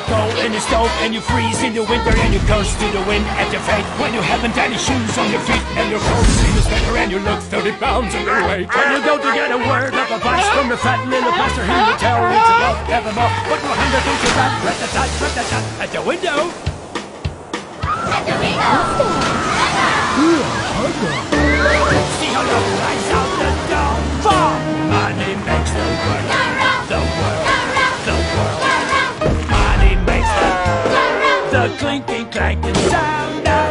stove and you freeze in the winter and you curse to the wind at your fate when you haven't any shoes on your feet and your clothes seem to sweater and you look 30 pounds overweight. When you go to get a word of advice from the fat little pastor, he will tell it's about evermore. But no hunger don't you rat, rat a tat, rat a tat at the window. See the clinking clanking sound